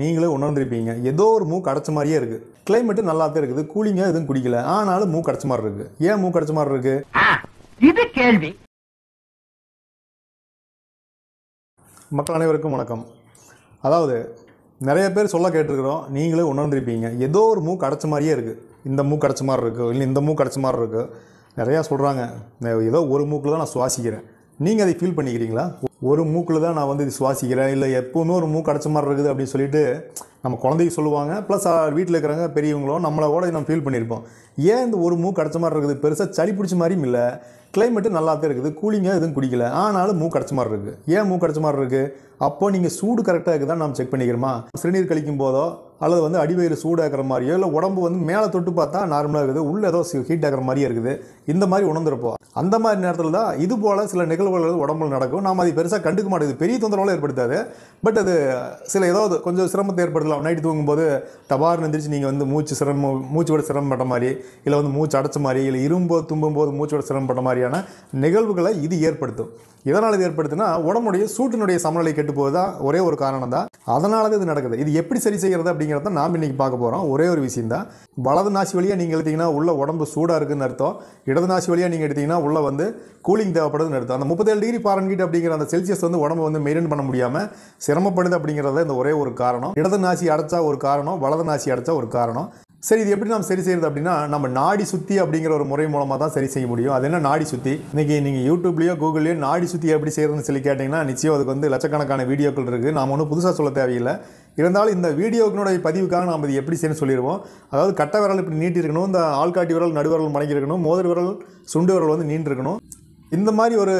நீங்களே உணர்ந்திருப்பீங்க. ஏதோ ஒரு மூக்கு அடைச்ச மாதிரியே இருக்குது கிளைமேட்டு நல்லா தான் இருக்குது கூலிங்காக எதுவும் குடிக்கல. ஆனாலும் மூக்கு அடைச்ச மாதிரி இருக்குது ஏன் மூக்கு அடைச்ச மாதிரி இருக்குது இது கேள்வி. மக்கள் அனைவருக்கும் வணக்கம். அதாவது நிறைய பேர் சொல்ல கேட்டிருக்கிறோம். நீங்களே உணர்ந்திருப்பீங்க. ஏதோ ஒரு மூக்கு அடைச்ச மாதிரியே இருக்குது இந்த மூக்கு அடைச்ச மாதிரி இருக்குது இல்லை இந்த மூக்கு அடைச்ச மாதிரி இருக்குது நிறையா சொல்கிறாங்க ஏதோ ஒரு மூக்கில் தான் நான் சுவாசிக்கிறேன். நீங்கள் அதை ஃபீல் பண்ணிக்கிறீங்களா? ஒரு மூக்கில் தான் நான் வந்து இது சுவாசிக்கிறேன் இல்லை எப்போவுமே ஒரு மூக்கு அடைச்ச மாதிரி இருக்குது அப்படின்னு சொல்லிட்டு நம்ம குழந்தைக்கு சொல்லுவாங்க ப்ளஸ் வீட்டில் இருக்கிறவங்க பெரியவங்களும் கூட நம்ம ஃபீல் பண்ணியிருப்போம். ஏன் இந்த ஒரு மூ கிடச்ச மாதிரி இருக்குது? பெருசாக சளி பிடிச்ச மாதிரியும் இல்லை. கிளைமேட்டு நல்லா தான் இருக்குது. கூலிங்காக எதுவும் குடிக்கல. ஆனாலும் மூ கிடச்ச மாதிரி இருக்குது ஏன் மூ கிடச்ச மாதிரி இருக்குது அப்போ நீங்கள் சூடு கரெக்டாக இருக்குதான் நம்ம செக் பண்ணிக்கிறோமா? சிறுநீர் கழிக்கும் போதோ அல்லது வந்து அடிவயிறு சூடாகிற மாதிரியோ இல்லை உடம்பு வந்து மேலே தொட்டு பார்த்தா நார்மலாக இருக்குது. உள்ளே ஏதோ ஹீட் ஆகிற மாதிரியே இருக்குது. இந்த மாதிரி உணர்ந்துருப்போம். அந்த மாதிரி நேரத்தில் தான் இது போல் சில நிகழ்வுகள் உடம்புல நடக்கும். நாம் அதை பெருசாக கண்டுக்க மாட்டேங்குது பெரிய தொந்தரவுலாம் ஏற்படுத்தாது. பட் அது சில ஏதாவது கொஞ்சம் சிரமத்தை ஏற்படுத்தலாம் நைட்டு தூங்கும்போது டபார்னு எந்திரிச்சு நீங்கள் வந்து மூச்சு சிரமம் மூச்சு விட சிரமப்பட்ட மாதிரி இல்லை வந்து மூச்சு அடைச்ச மாதிரி இல்லை இரும்போது தும்பும்போது மூச்சு விட சிரமப்பட்ட மாதிரியான நிகழ்வுகளை இது ஏற்படுத்தும். இதனால் இது ஏற்படுத்துனா உடம்புடைய சூட்டினுடைய சமநிலை கெட்டு போகுதா ஒரே ஒரு காரணம் தான். அதனால தான் இது நடக்குது. இது எப்படி சரி செய்கிறது அப்படிங்கிறத நாம் இன்றைக்கி பார்க்க போகிறோம் ஒரே ஒரு விஷயம் தான். வலது நாசி வழியாக நீங்கள் எடுத்தீங்கன்னா உள்ள உடம்பு சூடாக இருக்குதுன்னு அர்த்தம். இடது நாசி வழியாக நீங்கள் எடுத்தீங்கன்னா உள்ள வந்து கூலிங் தேவைப்படுதுன்னு அர்த்தம். அந்த முப்பத்தேழு டிகிரி பாரன்கீட் அப்படிங்கிற அந்த செல்சியஸ் வந்து உடம்பு வந்து மெயின்டைன் பண்ண முடியாமல் சிரமப்படுது அப்படிங்கிறத இந்த ஒரே ஒரு காரணம். இடது நாசி அடைச்சா ஒரு காரணம் வலது நாசி அடைச்சா ஒரு காரணம். சரி இது எப்படி நாம் சரி செய்யறது அப்படின்னா நம்ம நாடி சுத்தி அப்படிங்கிற ஒரு முறை மூலமாக தான் சரி செய்ய முடியும். அது என்ன நாடி சுத்தி? இன்னைக்கு நீங்கள் யூடியூப்லேயோ கூகுள்லேயோ நாடி சுத்தி எப்படி செய்யறதுன்னு சொல்லி கேட்டிங்கன்னா நிச்சயம் அதுக்கு வந்து லட்சக்கணக்கான வீடியோக்கள் இருக்குது நாம் ஒன்றும் புதுசாக சொல்ல தேவையில்லை. இருந்தாலும் இந்த வீடியோக்கினுடைய பதிவுக்காக நாம் இது எப்படி செய்யணும் சொல்லிடுவோம். அதாவது கட்ட விரல் இப்படி நீட்டி இருக்கணும் இந்த ஆள்காட்டி விரல் நடுவிரல் மடங்கி இருக்கணும் மோதிர விரல் சுண்டு விரல் வந்து நீண்டிருக்கணும். இந்த மாதிரி ஒரு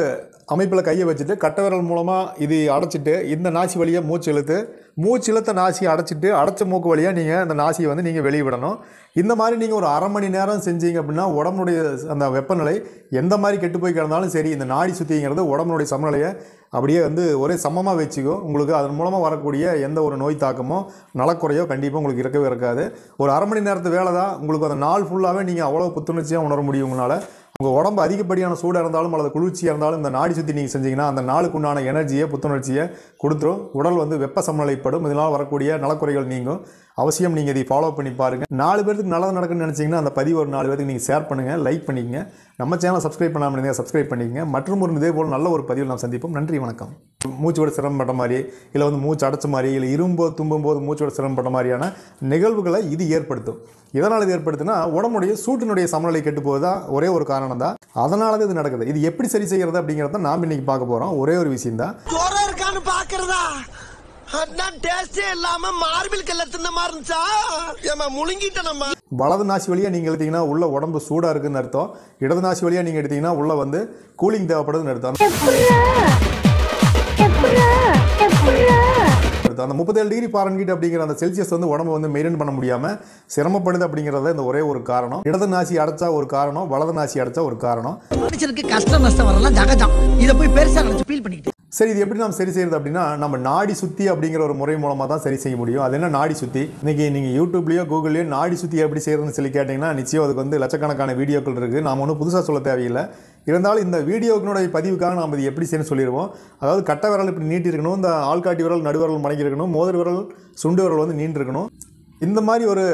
அமைப்பில் கையை வச்சுட்டு கட்டவிரல் மூலமாக இது அடைச்சிட்டு இந்த நாசி வழியாக மூச்சு இழுத்து மூச்சு இழுத்த நாசியை அடைச்சிட்டு அடைச்ச மூக்கு வழியாக நீங்கள் அந்த நாசியை வந்து நீங்கள் வெளியே விடணும். இந்த மாதிரி நீங்கள் ஒரு அரை மணி நேரம் செஞ்சீங்க அப்படின்னா உடம்புடைய அந்த வெப்பநிலை எந்த மாதிரி கெட்டு போய் கிடந்தாலும் சரி இந்த நாடி சுத்திங்கிறது உடம்புடைய சமநிலையை அப்படியே வந்து ஒரே சமமாக வச்சுக்கும் உங்களுக்கு அதன் மூலமாக வரக்கூடிய எந்த ஒரு நோய் தாக்கமோ நலக்குறையோ கண்டிப்பாக உங்களுக்கு இருக்கவே இருக்காது. ஒரு அரை மணி நேரத்து வேலை தான். உங்களுக்கு அந்த நாள் ஃபுல்லாகவே நீங்கள் அவ்வளோ புத்துணர்ச்சியாக உணர முடியும் உங்களால். உங்கள் உடம்பு அதிகப்படியான சூடாக இருந்தாலும் அல்லது குளிர்ச்சியாக இருந்தாலும் இந்த நாடி சுற்றி நீங்கள் செஞ்சீங்கன்னா அந்த நாளுக்கு உண்டான எனர்ஜியை புத்துணர்ச்சியை கொடுத்துரும். உடல் வந்து வெப்ப சமநிலைப்படும் இதனால் வரக்கூடிய நலக்குறைகள் நீங்கும். அவசியம் நீங்கள் இதை ஃபாலோ பண்ணி பாருங்கள் நாலு பேருக்கு நல்லது நடக்குன்னு நினச்சிங்கன்னா அந்த பதிவு ஒரு நாலு பேருக்கு நீங்கள் ஷேர் பண்ணுங்கள் லைக் பண்ணிக்கங்க. நம்ம சேனலை சப்ஸ்கிரைப் பண்ணாமல் இருந்தீங்க சப்ஸ்கிரைப் பண்ணிக்கங்க. மற்றும் ஒரு இதே போல் நல்ல ஒரு பதிவில் நாம் சந்திப்போம். நன்றி வணக்கம். மூச்சு விட சிரமப்பட்ட மாதிரி இல்லை வந்து மூச்சு அடைச்ச மாதிரி இல்லை இரும்போது தும்பும்போது மூச்சு விட சிரமப்பட்ட மாதிரியான நிகழ்வுகளை இது ஏற்படுத்தும். இதனால் இது ஏற்படுத்துனா உடம்புடைய சூட்டினுடைய சமநிலை கெட்டு போகுதா? ஒரே ஒரு காரணம் தான் அதனால தான் இது நடக்குது. இது எப்படி சரி செய்கிறது அப்படிங்கிறத நாம் இன்னைக்கு பார்க்க போகிறோம் ஒரே ஒரு விஷயம் தான் இருக்கான்னு பாக்குறதா அதான் டேஸ்டே இல்லாம மார்பிள் கல்ல தின்ன மாதிரி இருந்துச்சா? ஏமா முழுங்கிட்ட நம்ம வலது நாசி வழியாக நீங்கள் எடுத்தீங்கன்னா உள்ள உடம்பு சூடாக இருக்குன்னு அர்த்தம். இடது நாசி வழியாக நீங்கள் எடுத்தீங்கன்னா உள்ள வந்து கூலிங் தேவைப்படுதுன்னு அர்த்தம். அடுத்து அந்த முப்பத்தேழு டிகிரி பாரன்கீட் அப்படிங்கிற அந்த செல்சியஸ் வந்து உடம்பு வந்து மெயின்டைன் பண்ண முடியாமல் சிரமப்படுது அப்படிங்கிறத இந்த ஒரே ஒரு காரணம். இடது நாசி அடைச்சா ஒரு காரணம் வலது நாசி அடைச்சா ஒரு காரணம். மனுஷனுக்கு கஷ்டம் நஷ்டம் வரலாம் ஜகஜம். இத போய் பெருசாக நினச்சி ஃபீல் பண்ணிக்கிட்டு சரி இது எப்படி நாம் சரி செய்யறது அப்படின்னா நம்ம நாடி சுத்தி அப்படிங்கிற ஒரு முறை மூலமாக தான் சரி செய்ய முடியும். அது என்ன நாடி சுத்தி? இன்னைக்கு நீங்கள் யூடியூப்லேயோ கூகுள்லேயோ நாடி சுத்தி எப்படி செய்யறதுன்னு சொல்லி கேட்டிங்கன்னா நிச்சயம் அதுக்கு வந்து லட்சக்கணக்கான வீடியோக்கள் இருக்குது நாம் ஒன்றும் புதுசாக சொல்ல தேவையில்லை. இருந்தாலும் இந்த வீடியோக்கினுடைய பதிவுக்காக நாம் இது எப்படி செய்யணும் சொல்லிடுவோம். அதாவது கட்ட விரல் இப்படி நீட்டி இருக்கணும் இந்த ஆள்காட்டி விரல் நடுவிரல் மடங்கி இருக்கணும் மோதிர விரல் சுண்டு விரல் வந்து நீண்டிருக்கணும். இந்த மாதிரி ஒரு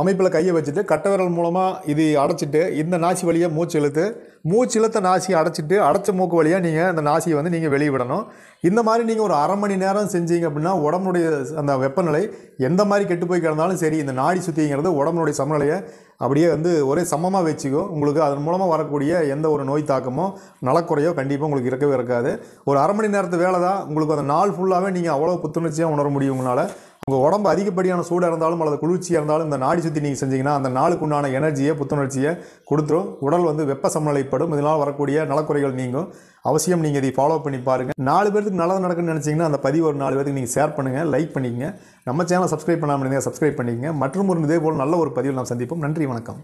அமைப்பில் கையை வச்சுட்டு கட்டவிரல் மூலமாக இது அடைச்சிட்டு இந்த நாசி வழியாக மூச்சு இழுத்து மூச்சு இழுத்த நாசியை அடைச்சிட்டு அடைச்ச மூக்கு வழியாக நீங்கள் அந்த நாசியை வந்து நீங்கள் வெளியே விடணும். இந்த மாதிரி நீங்கள் ஒரு அரை மணி நேரம் செஞ்சீங்க அப்படின்னா உடம்புடைய அந்த வெப்பநிலை எந்த மாதிரி கெட்டு போய் கிடந்தாலும் சரி இந்த நாடி சுற்றிங்கிறது உடம்புடைய சமநிலையை அப்படியே வந்து ஒரே சமமாக வச்சுக்கும் உங்களுக்கு அதன் மூலமாக வரக்கூடிய எந்த ஒரு நோய் தாக்கமோ நலக்குறையோ கண்டிப்பாக உங்களுக்கு இருக்கவே இருக்காது. ஒரு அரை மணி நேரத்து வேலை தான். உங்களுக்கு அந்த நாள் ஃபுல்லாகவே நீங்கள் அவ்வளோ புத்துணர்ச்சியாக உணர முடியும் உங்களால். உங்கள் உடம்பு அதிகப்படியான சூடாக இருந்தாலும் அல்லது குளிர்ச்சியாக இருந்தாலும் இந்த நாடி சுற்றி நீங்கள் செஞ்சீங்கன்னா அந்த நாளுக்கு உண்டான எனர்ஜியை புத்துணர்ச்சியை கொடுத்துரும். உடல் வந்து வெப்ப சமநிலைப்படும் இதனால் வரக்கூடிய நலக்குறைகள் நீங்கும். அவசியம் நீங்கள் இதை ஃபாலோ பண்ணி பாருங்கள் நாலு பேருக்கு நல்லது நடக்குன்னு நினச்சிங்கன்னா அந்த பதிவு ஒரு நாலு பேருக்கு நீங்கள் ஷேர் பண்ணுங்கள் லைக் பண்ணிக்கங்க. நம்ம சேனலை சப்ஸ்கிரைப் பண்ணாமல் இருந்தீங்க சப்ஸ்கிரைப் பண்ணிக்கங்க. மற்றும் ஒரு இதே போல் நல்ல ஒரு பதிவில் நாம் சந்திப்போம். நன்றி வணக்கம்.